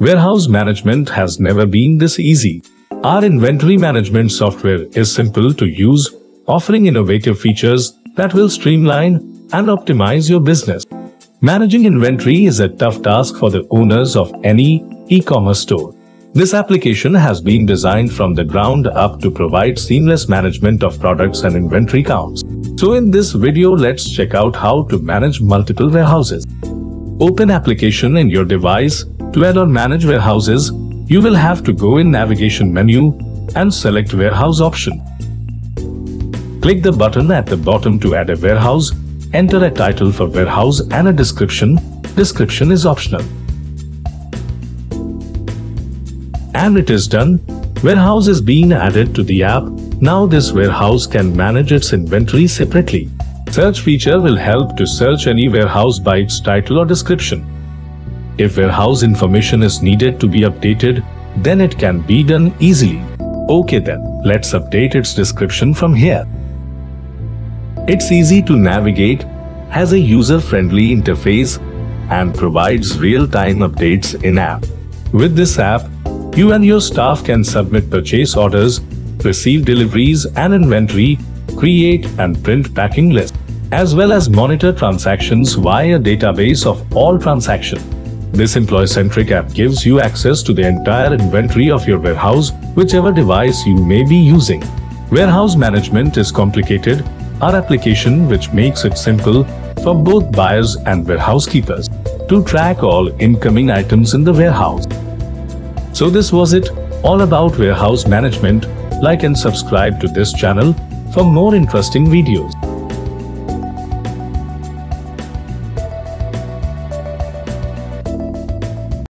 Warehouse management has never been this easy. Our inventory management software is simple to use, offering innovative features that will streamline and optimize your business. Managing inventory is a tough task for the owners of any e-commerce store. This application has been designed from the ground up to provide seamless management of products and inventory counts. So in this video, let's check out how to manage multiple warehouses. Open application in your device. To add or manage warehouses, you will have to go in navigation menu and select warehouse option. Click the button at the bottom to add a warehouse. Enter a title for warehouse and a description. Description is optional. And it is done. Warehouse is being added to the app. Now this warehouse can manage its inventory separately. Search feature will help to search any warehouse by its title or description. If warehouse information is needed to be updated, then it can be done easily. Okay then, let's update its description from here. It's easy to navigate, has a user-friendly interface, and provides real-time updates in-app. With this app, you and your staff can submit purchase orders, receive deliveries and inventory, create and print packing lists, as well as monitor transactions via a database of all transactions. This employee-centric app gives you access to the entire inventory of your warehouse, whichever device you may be using. Warehouse management is complicated. Our application, which makes it simple for both buyers and warehouse keepers to track all incoming items in the warehouse. So this was it, all about warehouse management. Like and subscribe to this channel for more interesting videos.